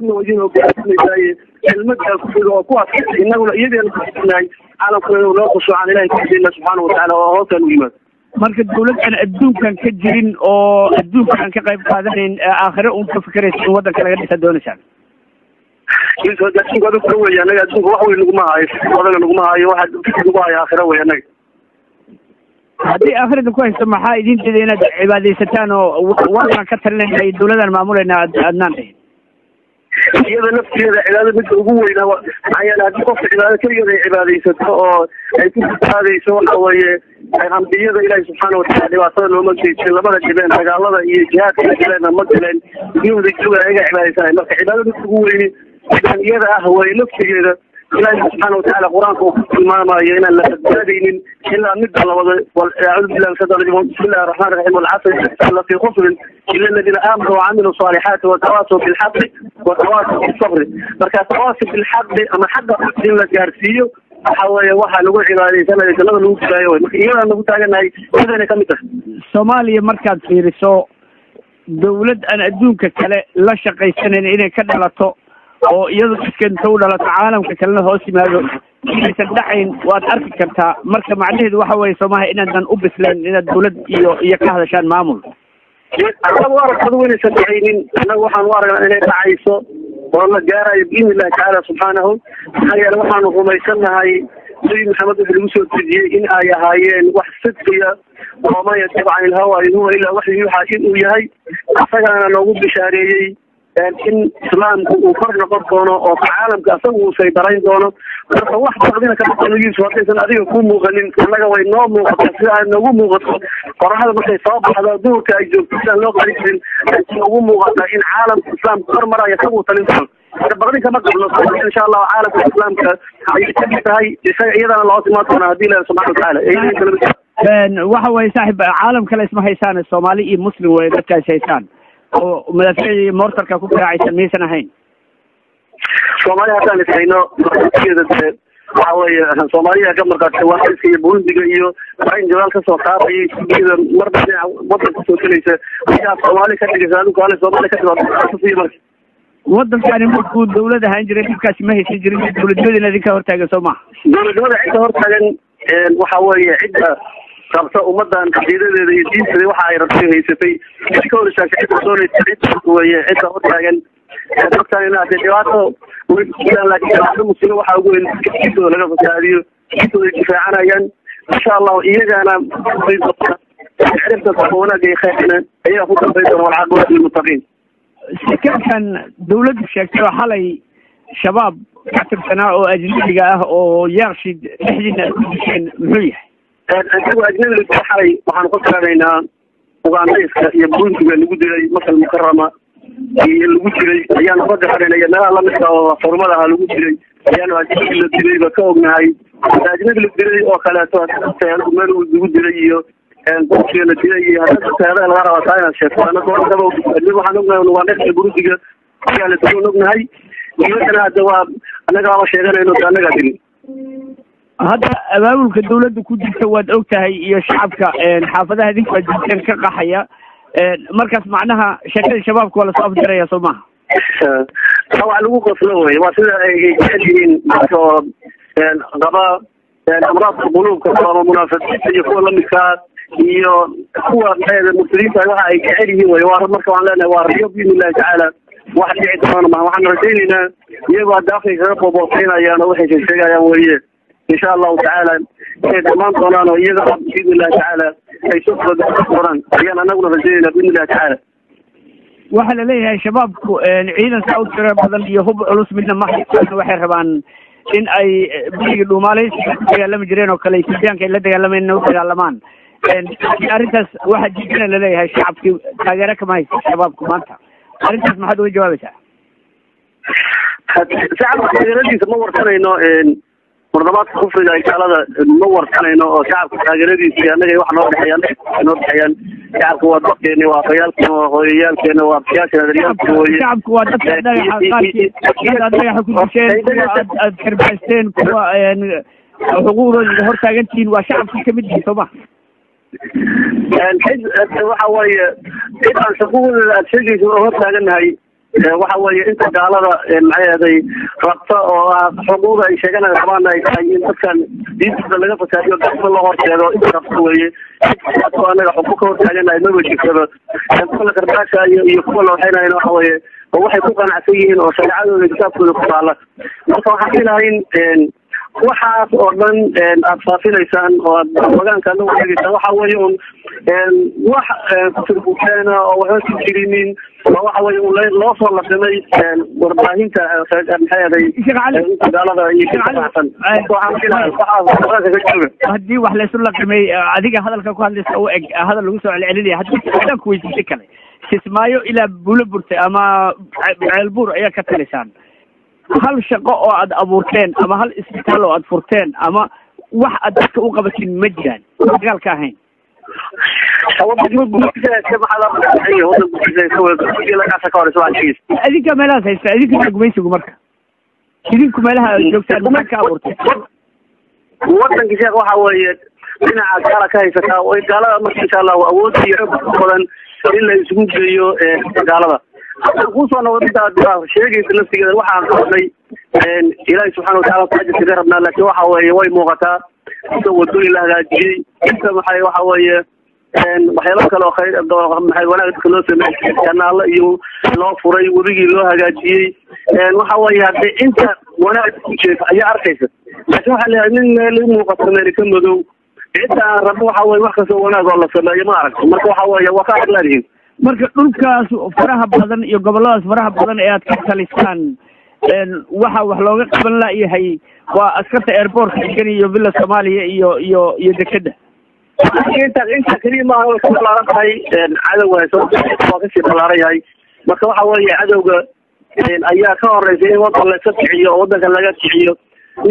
dadna hogaansamaysaaye kelmadaa ku xigo oo kuwaas inaguna iyadeena kunahay caalamkuna inuu noo khushuucaan ilahay subxaana watacaala oo hoosaan u yimaado marka dawlad aan adduunkan ka jirin oo adduunkan aan ka qayb qaadanayn aakhire un ka fikeraysa in waddanka laga dhisa doonaysaan adduunka adu kala wey anaga adduunka wax weyn naguma hayo wadana naguma hayo waxa fikir nagu hayo aakhira wey anaga haddii aakhirada ku haysto maxaa idin dida inaad cibaadaysataan oo wadanaan ka talinayna dawladaan maamulayna ad adnaan dhahin iyada nafteeda cibaadada midda ugu weynaa maxaa yeele haddii qofka cibaado keligeeda ay cibaadaysato oo ay ku badbaadayso waxa weeye ambiyada ilaahi subxaana wataala dhibaatada looma geysin lamada jibeen dagaalada iyo jihaadka la galeenna ma galeen dunyada jooga ayaga cibaadaysanay marka cibaadada midda ugu weyni idan iyada ah way naftigeeda ilaahi subxaana watacaala qur'aanka uu ku tilmaamayo inaan la badbaadaynin ilaa midda labada acuudu billahi min shaytan rajim bismi illahi raxmaan raxiim walcasr insana fi khusrin ila aladiina aamanuu wacamiluu saalixaati watawaasaw bilxaqi watawaasaw bisabri marka tawaasi bilxaqi ama xaqa in la gaarsiiyo waxa weeye waxaa lagu cibaadaysanaya jannada lagu gudaayo marka iyadaan nagu taaganahay iyadana ka mid tahay soomaaliya markaad fiiriso dawlad aan adduunka kale la shaqaysanayn inay ka dhalato oo dadka inta u dhalato caalamka kalena hoos yimaado. Inaysan dhacayn waad arki kartaa. Marka macnaheedu waxa weeye soomaaliya inaadan u bislayn inaad dawlad iyo iyo ka hadashaan maamul. Annaga u arag inaysan dhacaynin. Annaga waxaan u aragnaa inay dhacayso oo la gaarayo biidni illahi tacaala subxaanahu maxaa yeele waxaanu rumaysannahay nabi maxamed wuxuu lagu soo dejiyey in ay ahaayeen wax sidqiya oo man yatiq can ilhawa in huwa ilaa waxyu yuuxa in uu yahay. Asagaana noogu bishaareeyey in islaamku uu kor noqon doono oo caalamka asaga uu saydarayn doono. Marka wax baqdina ka baqanagiisu haddaysan adiga ku muuqanin annaga way noo muuqataa sida ay noogu muuqato. Qoraxda markay soo baxdo duurka ay joogto sidaan loo qari jirin ay noogu muuqataa in caalamka islaamka kor maraya isaga uu talin doono. Marka baqdin kama qabno insha allahu caalamka islaamka ayay ka mid tahay isaga iyadana loo timaan doonaa haddii ilahi subxana watacaala waxa weye saaxib caalam kale isma haysaan soomaali iyo muslim weye dadka haysaan oo madaaficdii mortarka ku garaacaysan miyaysan ahayn soomaaliya haddaan is hayno markeeda de waxa weeye soomaaliya ka markaatay waaiska iyo burundiga iyo in jabaal ka soo qaadayay sugiyada dhinaca wadan ka soo gelaysa ayaa soomaali ka dhigaysa adigu ale soomaali ka dhigasiiyo marka wadankani markuu dawlad ahaan jiray dhibkaasi ma haysan jirin dawladnimadina idinka hortaagan soo maha dawladnimada cidda hortaagan waxa weeye cidda qabta ummadan caqiidadeeda iyo diinteeda waxa ay rabtay haysatay istaagtay cidda hortaagan dhibaato. Laakiin muslimo waxaa ugu weyn. Diintooda laga fasaadiyo diintooda difaacanayaan insha allahu iyagana wanaagga iyo khayrkana ayaga ku dambayn doona walcaaqibatu lilmuttaqiin sikaankan dawladdu sheegtay oo xalay shabaab ka tirsanaa oo ajnabiga ah oo yaarshid dhexdiina ay muxuu yahay anagu ajnabiga xalay waxaanu ka garanaynaa ugandayska iyo burundiga lagu dilay makal mukarama iyo lagu jiray ayaanu ka garanayna meelaha lamidka oo xurmada aha lagu jiray ayaanu ajnabi la dilayba ka ognahay. Ajnabi la dilay oo kaleeto meel lagu dilay iyo burkiga la dilay iyo teeda laga rabaa taa inaad sheegto waxaan ognahay ugandayska burundiga ayaa la dilay ognahay. Iyadana hadda waa annaga ama sheeganayno de annagaa dilin hadda abaabulka dawladda ku jirta waad og tahay iyo shacabka xaafadaha idinku aad jirteen ka qaxaya. Markaas macnaha sheekada shabaabka waa la soo afjaraya soo maha waa lagu qoslo wey waa sida ay jecel yihiin dadka oo qaba amraadka quluubka ama munaafiqiinta iyo kuwa lamidkaa iyo kuwa murtadiinta waxa ay jecel yihiin wey. Waa marka waan leenahay waa riyo biidni illahi tacaala. Wax dhici doona maha waxaan rajaynaynaa iyagoo hadda afkay kaga booboqeynayaan oo waxay sheegayaan weye insha allahu tacaala inay dhamaan doonaan oo iyaga biidni illahi tacaala ay soo doonaan ayaan anaguna rajaynayna biidni illahi tacaala waxaa la leeyahay shabaabku ciidan saa u tiro badan iyo hub culus midna ma haystaan waxay rabaan in ay buriga dhuumaaleysiga ku dagaalami jireen oo kale etoobiyaanka ay la dagaalamayna u dagaalamaan. Arrintaas waxaa jiidana la leeyahay shacabkii taageero kama haysta shabaabku maanta. Arrintaas maxaad uga jawaabaysaa? Shacabka taageeradiisa ma warsanayno murdamaadka kufriga ay gaalada ma warsanayno oo shacabka taageeradiisa iyo annaga waxa noo dhexeeyaan noo dhexeeyaan shacabka waa dadkeeni waa abayaalkeena waa hooyayaalkeena waa abtiyaasheena aderyaalkeena weye shacabku waa dadka dhagaxa qaarkii dad aad dhagaxa ku disheen kuwa aad aad karbaysteen kuwa xuquuqdooda hortaagantihiin waa shacabkii ka mid yihiin soo ma waxa weeye cid aan xuquuqdooda aad sheegaysa oo hortaagannahay waxa weeye inta gaalada maxay ahaday rabta oo ah xuquuqda ay sheeganay rabaan ay tahay in dadkan diintooda laga fasaadiyo gacmo loo horseedo inta rabta weeye oo anaga xuquuq ka hortaaganahay maba jirtaba kuwa la karbaasha iyo iyo kuwa la waxaynayan waxa weeye oo waxay ku qanacsan yihiin oo shareecadooda kitaabkooda ku taala marka waxaan filahayn waxaas oo dhan aad faafinaysaan oo aad hogaanka la wareegeysaan waxa weeye un wax kuturbukeena oo waxba ku jirinin oo waxa weye un loo soo lasimay warbaahinta jooga. Haddii wax laysu laqimay adiga hadalka ku hadlaysa u eg hadal lagu soo celcelinaya haddii hadaan ku weydiisay kale kismaayo ilaa buulo burtay ama ceelbuur ayaa ka talisaan hal shaqo oo aad abuurteen ama hal isbitaal oo aad furteen ama wax aad dadka u qabatin ma jiraan. Dagaalka ahayn. Idinka meelahaas haysta idinka gumaysigu marka. Idinku meelaha joogtaan maxaad ka abuurteen wadanka sheekh waxa weeye dhinaca gaala ka haysataa gaalada marka insha allahu awood iyo xog badan in la isugu geeyo gaalada hadda ku soo noqda sheegaysa laftigeeda waxaan qabnay ilaahi subxana watacala kuajir kaga rabnaa laakiin waxa weeye way muuqataa. Inta wadooyin la hagaajiyey inta maxay waxa weeye waxyaalo kale oo khayr maxay wanaag dadka loo sameeyey kanaalo iyo loo furay webigii loo hagaajiyey. Waxa weeye hadde inta wanaag ku jeeda ayaa arkaysa. Laakiin waxaa leeyahay nin meel u muuqato meelika madow cidda aan rabno waxa weye wax kastoo wanaag oo la sameeyo ma aragto. Marka waxa weeye waa ka adlaadihin marka dhulkaas faraha badan iyo goboladaas faraha badan ee aad ka talisaan waxa wax looga qaban layahay waa askarta airportka degan iyo villa soomaaliya iyo iyo iyo dekeda inta inta keliya maaha way ka ballaaran tahay cadowga waa ka sii ballaaran yahay. Marka waxa weeye cadowga ayaa ka horeysa in wadan laska kiciyo oo wadanka laga kiciyo.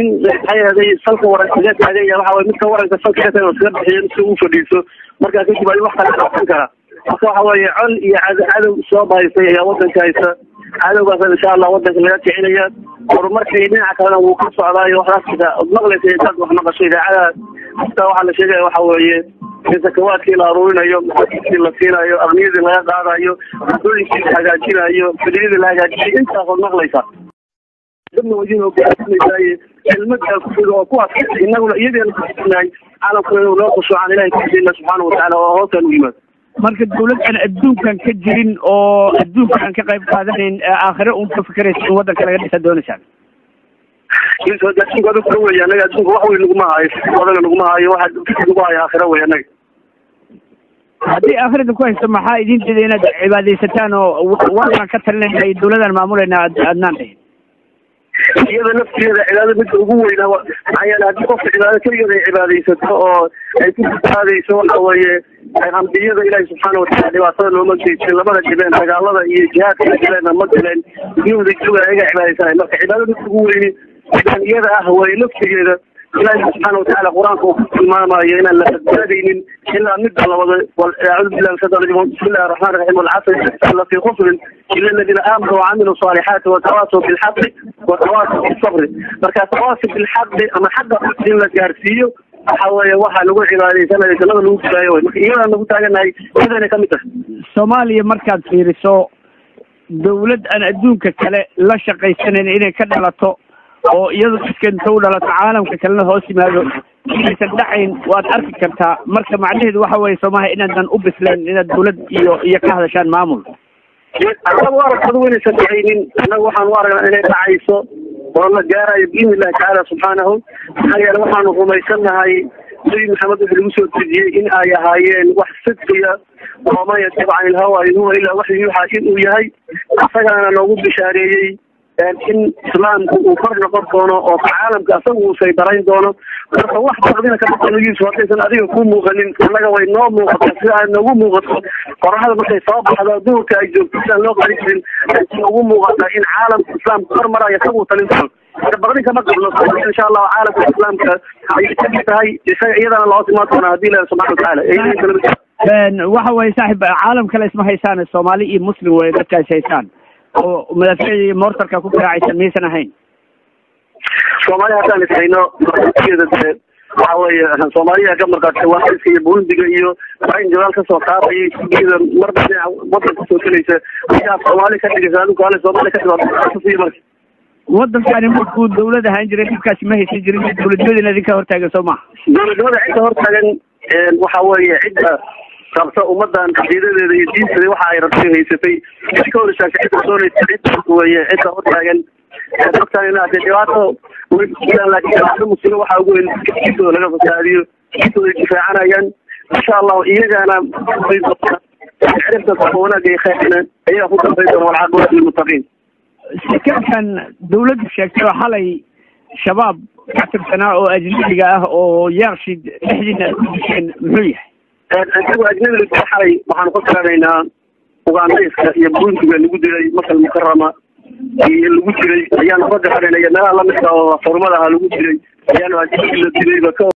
In maxay ahaday salka waran kaga taagan yahay waxa weye midka waranka salka ka tagan iskaga bixiyo in si u fadhiiso markaa kadib ayuu wax kale dhaqan karaa marka waxa weeye col iyo cadow soo bahaysay ayaa wadanka haysa. Cadowgaas insha allah wadanka laga kicinaya horumarkii dhinaca kalena wuu ka socdaayo waxdaas od maqlaysa intaad wax maqasho idaacada hata waxaa la sheegaya waxa weeye in sakawaadkii la aruurinayo masaakidkii la siinayo aqniyadii laga qaadayo wadooyinkii la hagaajinayo fadiyadii la hagaajinayo intaas od maqlaysa oo kuwaas inaguna iyadeena kunahay caalamkuna inuu loo khushuucaan ilahay kusiina subxaana watacaala oo hoosaan u yimaado marka dawlad aan adduunkan ka jirin oo adduunka aan ka qayb qaadanayn aakhire un ka fikeraysa in waddanka laga dhisa doonaysaan. Adduunka adug wey anaga adduunka wax weyn naguma hayo adaga naguma hayo waxa nagu hayo aakhira wey anaga. Haddii aakhirada ku haysto maxaa idin dida inaad cibaadaysataan oo waxaan ka talinayna dawladaan maamulayna adnaan dhahin iyada lafteeda cibaado midda ugu weyna maxaa yeele haddii qofka cibaado keligeed ay cibaadaysato oo ay ku badbaadayso waxa weeye ambiyada ilaahi subxaana watacala dhibaatada looma geysin lamada dhibeen dagaalada iyo jihaadka la dhibeenna ma dileen dunyahooda jooga ayaga cibaadaysanay. Marka cibaado midda ugu weyni idan iyada ah way laftigeeda ilaahi subxaana watacaala qur'aanka uu ku tilmaamayo inaan la badbaadaynin ilaa midda labada acuudu billahi min shaitan rajim bismi illahi raxmaan raxiim walcasri la fi khusrin ila aladiina aamanuu wacamiluu saalixaati watawaasaw bilxaqi watawaasaw bisabri marka tawaasi bilxaqi ama xaqa in la gaarsiiyo waxa weeye waxa lagu cibaadaysanayo jannada lagu gudaayo wey marka iyadaan taaganahay iyadana ka mid tahay soomaaliya markaad fiiriso dawlad aan adduunka kale la shaqaysanayn inay ka dhalato oo iyadu iskenta u dhalato caalamka kalena hoos yimaado inaysan dhacayn waad arki kartaa marka macnaheedu waxa weeye soomaaliya inaadan u bislayn inaad dawlad iyo iyo ka hadashaan maamul. Annaga u aragtadu inaysan dhacaynin annaga waxaan u aragnaa inay dhacayso oo la gaarayo biidni illahi tacaala subxaanahu maxaa yeele waxaanu rumaysannahay nebi maxamed wuxuu lagu soo dejiyey in ay ahaayeen wax sidqiya oo man yatibu can ilhawa in huwa ilaa waxyu yuuxa in uu yahay. Isagaana noogu bishaareeyey in islaamku uu kor noqon doono oo caalamka asaga uu saydarayn doono. Marka wax baqdina ka baqanayiisu haddaysan adiga ku muuqanin annaga way noo muuqataa sida ay noogu muuqato qoraxda markay soo baxdo duhurka ay joogto sidaan loo qari jirin noogu muuqataa in caalamka islaamka kor marayo asaga uu talin doono marka baqdin kama qabno insha allahu caalamka islaamka ayay ka mid tahay isaga iyadana loo timaan doonaa haddii ilahi subxana watacaala waxa weye saaxib caalam kale isma haysaan soomaali iyo muslim wey dadka is haysaan oo madaaficii mortarka ku garaacaysan miyaysan ahayn. Soomaali haddaan ishayno iyada dee waxa weeye soomaaliya ka marqaatay waaiska iyo burundiga iyo in gadaal ka soo qaadayay sugiyada marba dhinaca wadanka ka soo gelaysa. Markaa soomaali ka dhigaysa adigu kaale soomaali ka dhigasiiya marka wadankani markuu dawlad ahaan jiray dhibkaasi ma haysan jirin dawladnimadina idinka hortaagan soo maha dawladnimada cidda hortaagan waxa weeye cidda qabta ummadan caqiidadeeda iyo diinteeda waxa ay rabtay haysatay cid ka hor istaagta cidda doonaysa cidda weye cidda hortaagan dadkan ina de dhibaato way jiraan laakiin dhibaato muslimo waxaa ugu weyn diintooda laga fasaadiyo diintooda difaacanayaan insha allahu iyagana ciribta wanaagga iyo khayrkana ayaga ku dambay doona walcaqibatu lilmuttaqiin sikankan dawladdu sheegtay oo xalay shabaab ka tirsanaa oo ajnabiga ah oo yaaqshid dhexdiina ay muxuu yahay isagu ajnabiga xalay waxaanu ka garanaynaa ugandayska iyo burundiga lagu dilay makal mukarama iyo lagu dilay ayaanu ka garanayna meelaha lamidka oo xurumada aha lagu dilay ayaanu ajnabi la dilayba